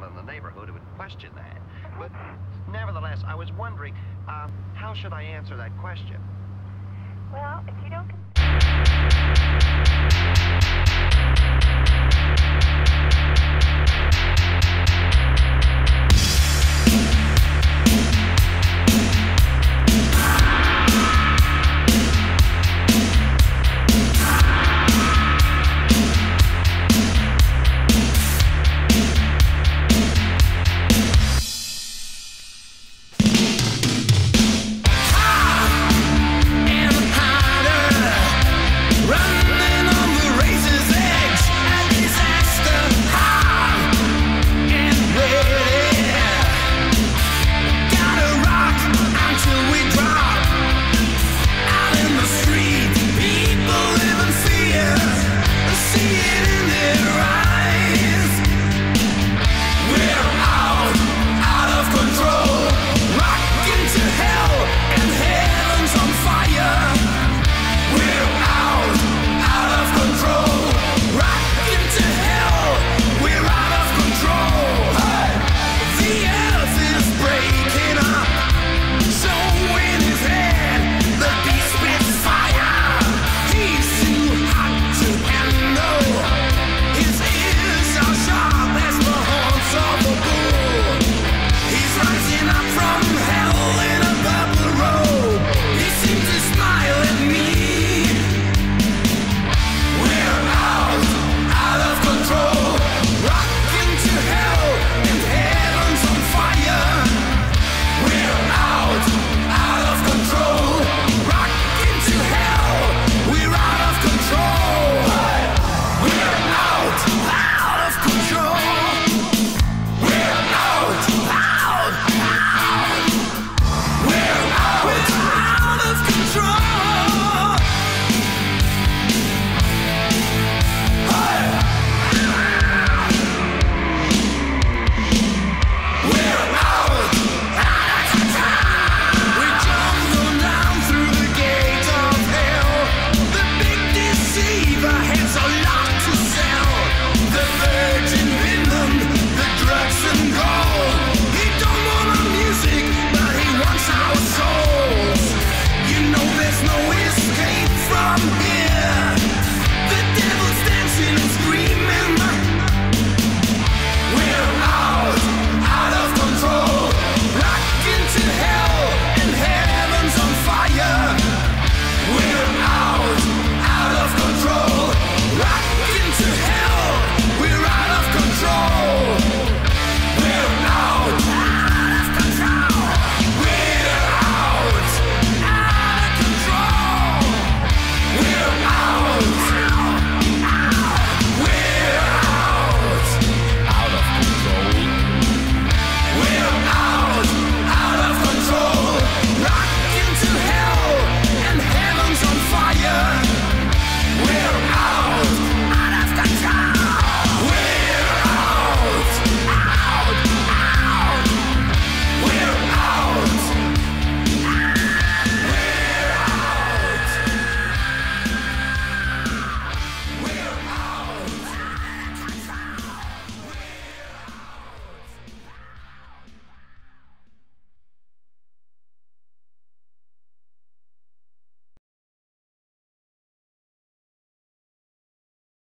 people in the neighborhood who would question that. But nevertheless, I was wondering, uh, how should I answer that question? Well, if you don't.